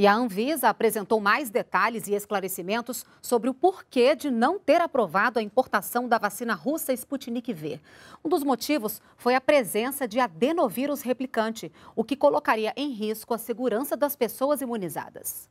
E a Anvisa apresentou mais detalhes e esclarecimentos sobre o porquê de não ter aprovado a importação da vacina russa Sputnik V. Um dos motivos foi a presença de adenovírus replicante, o que colocaria em risco a segurança das pessoas imunizadas.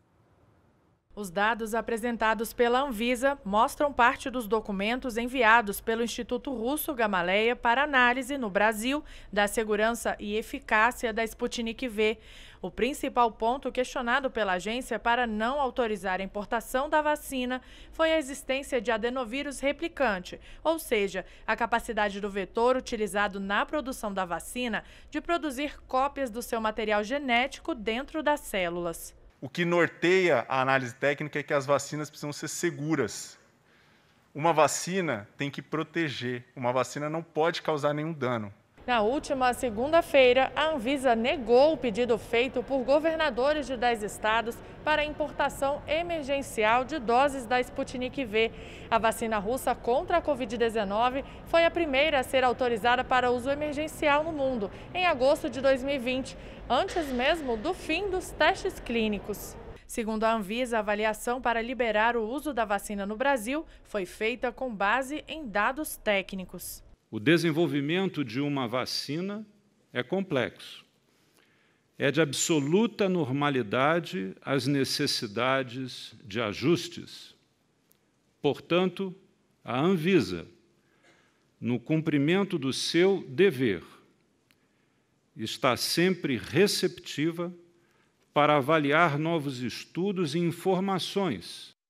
Os dados apresentados pela Anvisa mostram parte dos documentos enviados pelo Instituto Russo Gamaleia para análise no Brasil da segurança e eficácia da Sputnik V. O principal ponto questionado pela agência para não autorizar a importação da vacina foi a existência de adenovírus replicante, ou seja, a capacidade do vetor utilizado na produção da vacina de produzir cópias do seu material genético dentro das células. O que norteia a análise técnica é que as vacinas precisam ser seguras. Uma vacina tem que proteger, uma vacina não pode causar nenhum dano. Na última segunda-feira, a Anvisa negou o pedido feito por governadores de 10 estados para importação emergencial de doses da Sputnik V. A vacina russa contra a Covid-19 foi a primeira a ser autorizada para uso emergencial no mundo, em agosto de 2020, antes mesmo do fim dos testes clínicos. Segundo a Anvisa, a avaliação para liberar o uso da vacina no Brasil foi feita com base em dados técnicos. O desenvolvimento de uma vacina é complexo. É de absoluta normalidade as necessidades de ajustes. Portanto, a Anvisa, no cumprimento do seu dever, está sempre receptiva para avaliar novos estudos e informações